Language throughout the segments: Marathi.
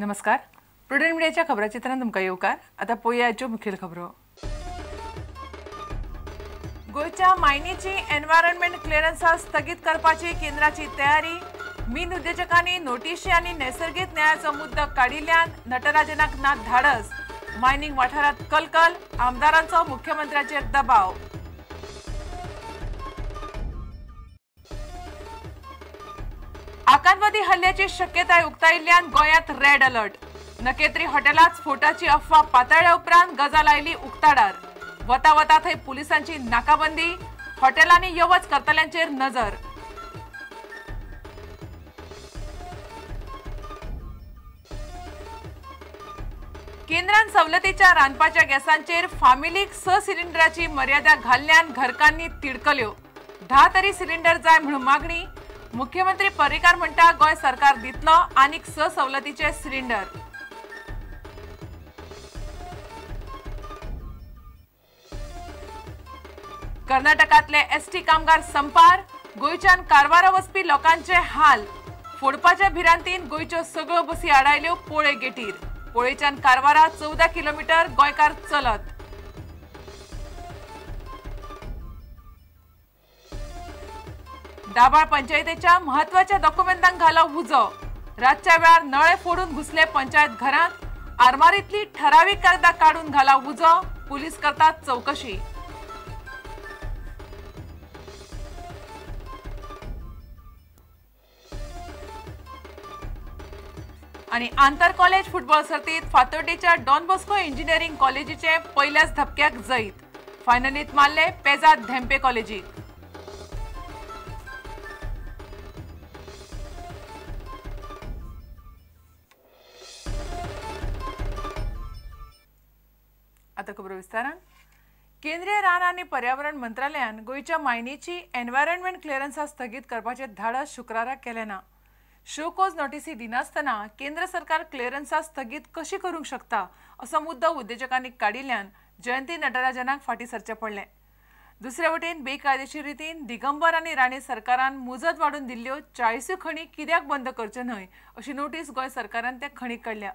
नमस्कार. प्रुडंट मिडियाच्या खबराचित्रांत तुमकां येवकार. आतां पोयाच्यो मुखेल खबरो. गोंयच्या मायनीची एनवायरमेंट क्लिअरन्सां स्थगीत करपाची केंद्राची तयारी. मीन उद्योजकांनी नोटीशी आनी नैसर्गीक न्यायाचो मुद्दो काडिल्ल्यान नटराजनाक नात धाडस. मायनींग वाठारांत कलकल आमदारांचो मुख्यमंत्र्याचेर दबाव. आकांतवादी हल्ल्याची शक्यताय उक्तायिल्ल्यान गोंयांत रेड अलर्ट नकेत्री हॉटेलात स्फोटाची अफवा पातळ्या उपरांत गजाल आयली उक्ताडार. वता वता थंय पुलिसांची नाकाबंदी हॉटेलांनी येवच करतल्यांचेर नजर. केंद्रान सवलतीच्या रांदपाच्या गॅसांचेर फामिलीक स सिलिंडराची मर्यादा घाल्ल्यान घरकांनी तिडकल्यो. धा तरी सिलिंडर जाय म्हणून मागणी मुख्यमंत्री पर्रीकार म्हणटा गोंय सरकार दितलो आनीक स सवलतीचे सिलिंडर. कर्नाटकातले एसटी कामगार संपार गोंयच्यान कारवारा वचपी लोकांचे हाल. फोडपाच्या भिरांतीन गोंयच्यो सगळ्यो बसी आडायल्यो पोळे गेटीर. पोळेच्यान कारवारा चौदा किलोमीटर गोंयकार चलत. दाबाळ पंचायतीच्या महत्त्वाच्या डॉक्युमेंटांक घालो उजो रातच्या वेळार नळे फोडून घुसले पंचायत घरांत आरमारीतली ठरावीक कागदां काढून घाला उजो पुलीस करतात चौकशी. आणि आंतर कॉलेज फुटबॉल सर्तीत फातोर्डेच्या डॉन बॉस्को इंजिनिअरिंग कॉलेजीचे पहिल्याच धपक्याक जैत. फायनलीत मारले पेजात धेंपे कॉलेजीक खबर विस्तारान केंद्रीय रान आनी पर्यावरण मंत्रालयान गोंयच्या मायनीची एन्व्हायरमेंट क्लिअरन्सां स्थगीत करपाचे धाडस शुक्राराक केले ना शो कॉज नोटीसी दिनासतना केंद्र सरकार क्लिअरन्सां स्थगीत कशी करूंक शकता असो मुद्दो उद्योजकांनी काडिल्ल्यान जयंती नटराजनाक फाटीं सरचें पडलें. दुसरे वटेन बेकायदेशीर रितीन दिगंबर आनी राणे सरकारान मुजत वाडून दिल्ल्यो चाळीसूय खणी कित्याक बंद करच्यो न्हय अशी नोटीस गोंय सरकारान त्या खणीक काडल्या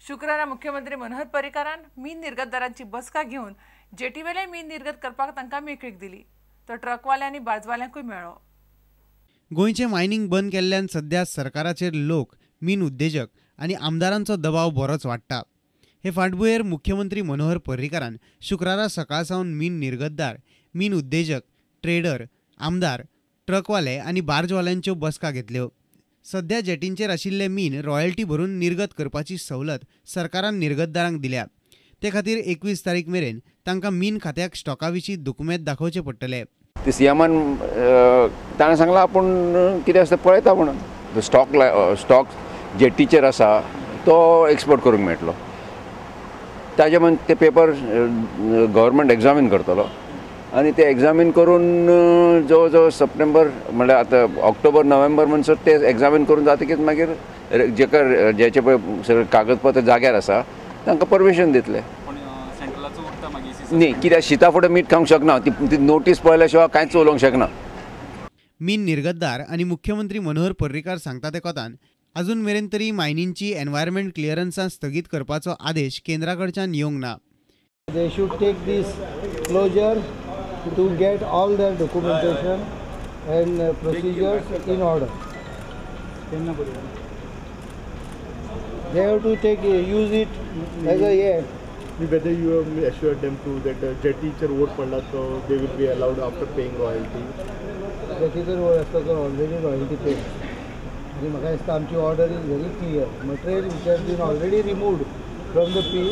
शुक्रारा मुख्यमंत्री मनोहर पर्रीकारान मीन निर्गतदारांची बसका घेवन जेटीवेले मीन निर्गत करपाक तांकां मेकळीक दिली. तर ट्रकवाल्यांनी बाजवाल्यांकूय मेळ्ळो गोंयचें मायनिंग बंद केल्ल्यान सध्या सरकाराचेर लोक मीन उद्देजक आनी आमदारांचो दबाव बरोच वाडटा. हे फाटभुंयेर मुख्यमंत्री मनोहर पर्रीकारान शुक्रारा सकाळ सावन मीन निर्गतदार मीन उद्देजक ट्रेडर आमदार ट्रकवाले आनी बार्जवाल्यांच्यो बसका घेतल्यो. सध्या जेटींचेर आशिल्ले मीन रॉयल्टी भरून निर्गत करपाची सवलत सरकारान निर्गतदारांक दिल्या. ते खातीर एकवीस तारीख मेरेन तांकां मीन खात्याक स्टॉका विशीं दुकुमेंत दाखोवचें पडटले. ते सीएमान ताणें सांगलां आपूण कितें आसता पळयता म्हणून. स्टॉक स्टॉक जेटीचेर आसा तो एक्सपोर्ट करूंक मेळटलो. ताजे म्हण ते पेपर गव्हर्मेंट एग्जामीन करतलो. आनी ते एग्जामीन करून जवळ जवळ सप्टेंबर म्हणल्यार आतां ऑक्टोबर नोव्हेंबर म्हणसर ते एग्जामीन करून जाता की मागीर जेकर जेचे पळय सगळे कागदपत्र जाग्यार आसा तांकां परमिशन दितले. न्ही कित्याक शिता फुडें मीठ खावंक शकना. ती नोटीस पळयल्या शिवाय कांयच उलोवंक शकना. मीन निर्गतदार आनी मुख्यमंत्री मनोहर पर्रीकार सांगता ते कोतान अजून मेरेन तरी मायनींची एन्व्हायरमेंट क्लिअरन्सां स्थगीत करपाचो आदेश केंद्रा कडच्यान येवंक ना. They should take this closure to get all their documentation and uh, procedures in order. They have to take uh, use it as a yeah. whether you have assured them to that uh, jetty cher vote पडला so they will be allowed after paying royalty त्याची जर ओळ आसता तर ऑलरेडी रॉयल्टी पेड आनी म्हाका दिसता आमची order is very clear material which has been already removed from the P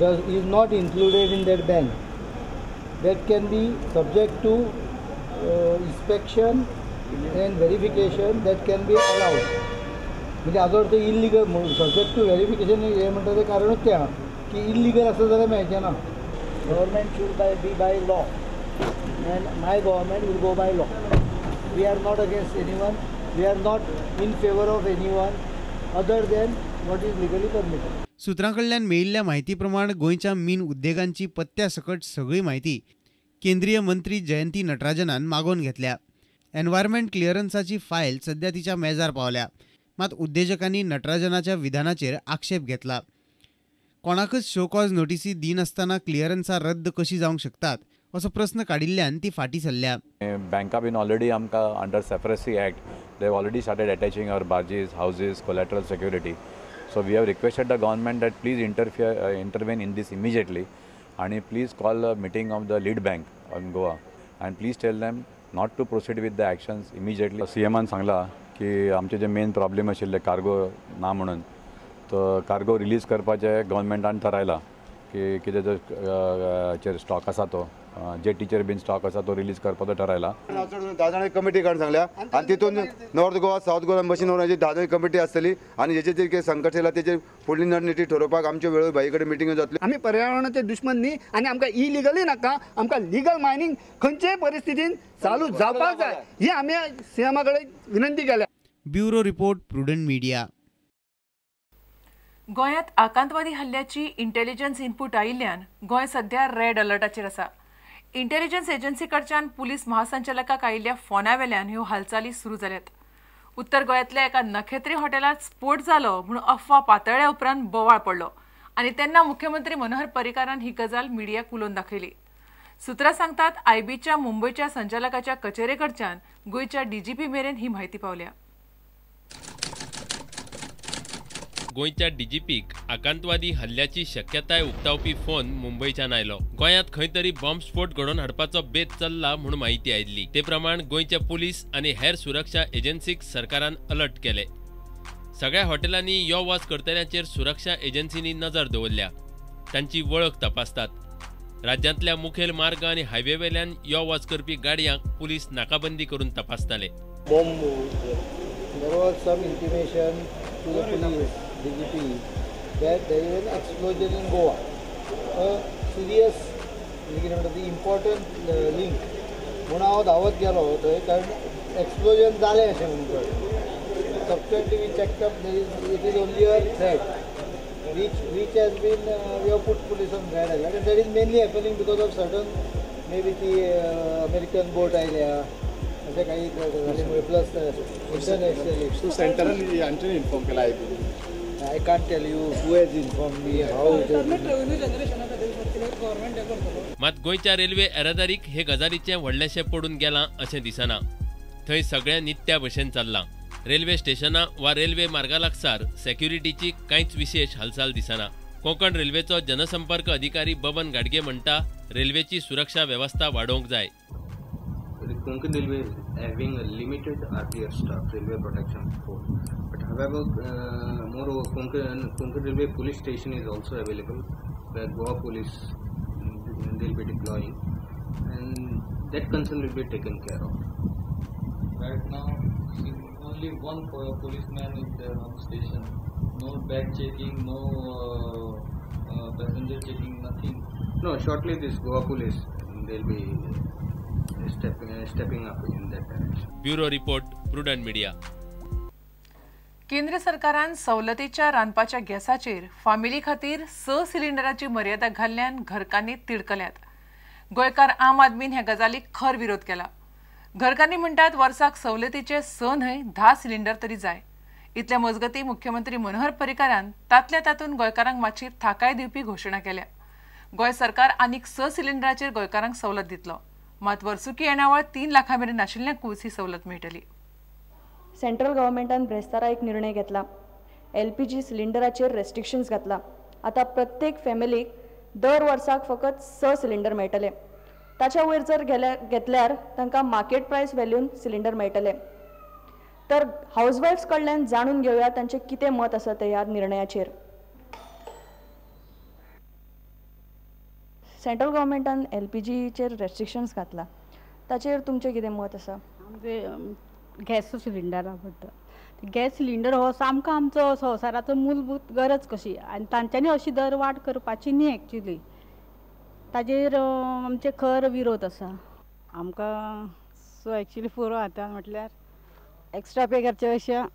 the is not included in that bank that can be subject to uh, inspection and verification that can be allowed. म्हणजे हाजो ते इल्लिगल सब्जेक्ट टू व्हेरिफिकेशन हे म्हणटा तें कारणूच तें आहा की इल्लिगल आसा जाल्यार मेळचें ना. Government should by be by law and my government will go by law we are not against any one we are not in favour of any one other than what is legally permitted सुत्रां कडल्यान मेळिल्ल्या म्हायती प्रमाण गोंयच्या मीन उद्देगांची पत्त्या सकट सगळी म्हायती केंद्रीय मंत्री जयंती नटराजनान मागोवन घेतल्या. एन्व्हायरमेंट क्लिअरन्साची फायल सध्या तिच्या मेजार पावल्या. मात उद्देजकांनी नटराजनाच्या विधानाचेर आक्षेप घेतला. कोणाकच शो कॉज नोटीसी दिनासतना क्लिअरन्सां रद्द कशी जावंक शकतात असो प्रस्न काडिल्ल्यान ती फाटीं सरल्या. बँका बीन ऑलरेडी आमकां under under act they already started attaching our barges houses houses, security. So we have requested the government that please interfere intervene in this immediately आणि please call the meeting of the lead bank on Goa and please tell them not to proceed with the actions immediately C एमान सांगला की आमचे जे मेन प्रॉब्लेम आशिल्ले कार्गो ना म्हणून. तर कार्गो रिलीज करपाचे गव्हर्नमेंटान थरायला की कितें जो चेर स्टॉक आसा तो जे टीचर बीन स्टॉक आसा तो रिलीज करपाचो थारायला धा जाणांची कमिटी काडून सांगल्या आणि तितून north Goa south Goa machine ओनराची धा जाणांची कमिटी आसतली आणि हेचे जे कितें संकट येयला तेचे फुडली रणनिती ठरोवपाक आमचे वेळो भाई कडेन मिटींग जातली. आमी पर्यावरणाचे दुश्मन न्ही आनी आमकां इलिगली नाका. आमकां लिगल मायनींग खंयच्याय परिस्थितीन चालू जावपाक जाय. ही आमी सीएमा कडेन विनंती केल्या. Bureau report prudent media. गोंयांत आकांतवादी हल्ल्याची इंटेलिजन्स इनपूट आयिल्ल्यान गोंय सध्या रेड अलर्टाचेर आसा. इंटेलिजन्स एजन्सी कडच्यान पुलीस महासंचालकाक आयिल्ल्या फोना वेल्यान ह्यो हालचाली सुरू जाल्यात. उत्तर गोंयांतल्या एका नखेत्री हॉटेलांत स्फोट जालो म्हूण अफवा पातळ्या उपरांत बोवाळ पडलो आनी तेन्ना मुख्यमंत्री मनोहर पर्रीकारान ही गजाल मिडियाक उलोवन दाखयली. सुत्रां सांगतात आयबीच्या मुंबयच्या संचालकाच्या कचेरे कडच्यान गोंयच्या डीजीपी मेरेन ही म्हायती पावल्या. गोंयच्या डीजीपीक आकांतवादी हल्ल्याची शक्यताय उक्तावपी फोन मुंबयच्यान आयलो. गोंयांत खंय तरी बॉम्बस्फोट घडोवन हाडपाचो बेत चल्ला म्हूण माहिती आयिल्ली. ते प्रमाण गोंयचे पुलीस आनी हेर सुरक्षा एजन्सीक सरकारान अलर्ट केले. सगळ्या हॉटेलांनी यो वच करतल्यांचेर सुरक्षा एजन्सींनी नजर दवरल्या. तांची वळख तपासतात. राज्यांतल्या मुखेल मार्ग आनी हायवे वेल्यान यो वच करपी गाडयांक पुलीस नाकाबंदी करून तपासताले. there was some intimation to the police, DGP, that there is an explosion in Goa. A serious, कितें म्हणटा ती इम्पॉर्टंट लिंक म्हूण हांव धांवत गेलो थंय कारण एक्सप्लोजन जालें अशें म्हणून कळ्ळें substantially we checkup it is only a threat which which has been uh, we have put police on red alert and that is mainly happening because of certain maybe ती अमेरिकन बोट आयल्या अशें काही गजालीमुळे प्लस इंटरनॅशनली सो सेंटरान हांच्यानी इन्फॉर्म केला I B I can't tell you who has informed me, how it has been. मात गोंयच्या रेल्वे येरादारीक हे गजालीचें व्हडलेशें पडून गेलां अशें दिसना थंय सगळें नित्या भशेन चल्लां रेल्वे स्टेशनां वा रेल्वे मार्गा लागसार सेक्युरिटीची कांयच विशेष हालचाल दिसना कोंकण रेल्वेचो जनसंपर्क अधिकारी बबन गाडगे म्हणटा रेल्वेची सुरक्षा वेवस्था वाडोवंक जाय The Konkan Railway is having a limited RPF staff, Railway Protection Force. However, uh, moreover, Konkan, Railway Police Station is also available where Goa Police mm, will be deploying and that concern will be taken care of. Right now, only one policeman is there on station. No back checking, no uh, uh, passenger checking, nothing. No, shortly this Goa Police mm, will be uh, stepping, stepping up in that direction. Bureau Report, Prudent Media. केंद्र सरकारान सवलतीच्या रांदपाच्या गॅसाचेर फामिली खातीर स सिलिंडराची मर्यादा घाल्ल्यान घरकांनी तिडकल्यात. गोंयकार आम आदमीन ह्या गजालीक खर विरोध केला. घरकांनी म्हणटात वर्साक सवलतीचे स न्हय धा सिलिंडर तरी जाय. इतले मजगती मुख्यमंत्री मनोहर पर्रीकारान तातल्या तातून गोंयकारांक मातशी थाकाय दिवपी घोशणा केल्या. गोंय सरकार आनीक स सिलिंडराचेर गोंयकारांक सवलत दितलो. मात वर्सुकी येणावळ तीन लाखां मेरेन नाशिल्ल्यांकूच ही सवलत मेळटली. सेंट्रल गव्हर्मेंटान ब्रेस्तारा एक निर्णय घेतला. एल पी जी सिलिंडराचेर रेस्ट्रिक्शन्स घातला. आतां प्रत्येक फॅमिलीक दर वर्साक फकत स सिलिंडर मेळटले. ताच्या वयर जर गेल्या घेतल्यार तांकां मार्केट प्रायस व्हॅल्यून सिलिंडर मेळटले. तर हाऊसवाईफ्स कडल्यान जाणून घेवया तांचें कितें मत आसा ते ह्या निर्णयाचेर. सेंट्रल गव्हर्मेंटान एल पी जीचेर रेस्ट्रिक्शन्स घातला. ताचेर तुमचें कितें मत आसा? गॅस सिलिंडरा बद्दल गॅस सिलिंडर हो सामको आमचो संवसाराचो मूलभूत गरज कशी? आनी तांच्यांनी अशी दर वाड करपाची न्ही एक्चुली ताजेर आमचे खर विरोध आसा आमकां सो एक्चुली पुरो आतां म्हटल्यार एक्स्ट्रा पे करचे अशें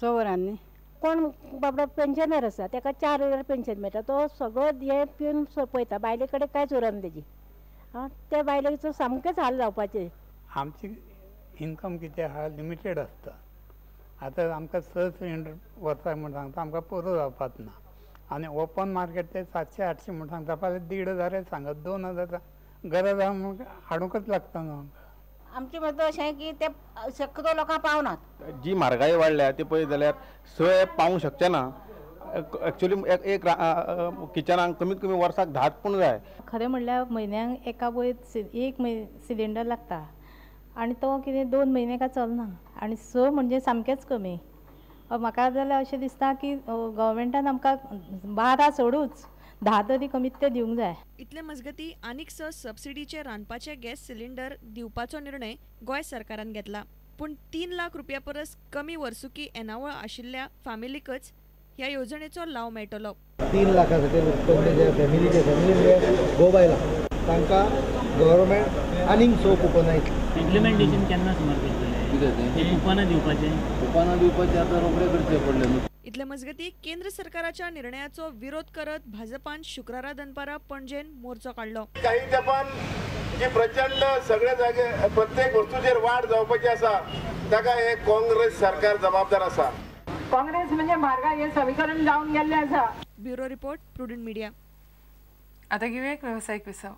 स वरांनी कोण बाबडो पेन्शनर आसा ताका चार हजार पेन्शन मेळटा. तो सगळो हे पिवन पळयता बायले कडेन कांयच उरना तेजी आं त्या बायलेचो सामकेंच हाल जावपाचे. आमची इन्कम कितें आहा लिमिटेड आसता आतां आमकां स सिलिंडर वर्साक म्हण सांगता आमकां पुरो जावपाच ना. आनी ओपन मार्केट ते सातशे आठशे म्हण सांगता फाल्यां देड हजार सांगत दोन हजार गरज आहा म्हण हाडूंकच लागता न्हू आमकां आमचें मत अशें की ते शक्यतो लोकांक पावनात जी म्हारगाय वाडल्या ती पळयत जाल्यार स पावूंक शकचे ना. एक्चुली एक एक किचनाक कमीत कमी वर्साक धाच पूण जाय. खरें म्हणल्यार म्हयन्याक एका वयर एक सिलिंडर लागता. आनी तो कितें दोन म्हयने काय चलना. आनी स म्हणजे सामकेंच कमी. म्हाका जाल्यार अशें दिसता की गव्हर्मेंटान आमकां बारा सोडूच धा तरी कमीत ते दिवंक जाय. इतले मजगती आनीक स सबसिडीचे रांदपाचे गॅस सिलिंडर दिवपाचो निर्णय गोंय सरकारान घेतला. पूण तीन लाख रुपया परस कमी वर्सुकी येणावळ आशिल्ल्या फामिलीकच ह्या येवजणेचो लाव मेळटलो. तीन लाखा खातीर जे फॅमिली म्हणजे बायलां तांकां गव्हर्मेंट आनीक स कुपनां येतलीं इम्प्लिमेंटेशन केन्ना सुमार करतले कुपनां दिवपाचें? कुपनां दिवपाचें आतां रोखडें करचें पडलें. इतले मजगती केंद्र सरकाराच्या निर्णयाचो विरोध करत भाजपान शुक्रारा दनपारा पणजेन मोर्चो काडलो काही तेंपान जी प्रचंड सगळे जागे प्रत्येक वस्तूचेर वाड जावपाची आसा ताका हे काँग्रेस सरकार जबाबदार आसा. काँग्रेस म्हणजे म्हारगाय हे समीकरण जावन गेल्ले आसा. Bureau report prudent media. आता घेऊया एक व्यावसायिक विसव.